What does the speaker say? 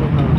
local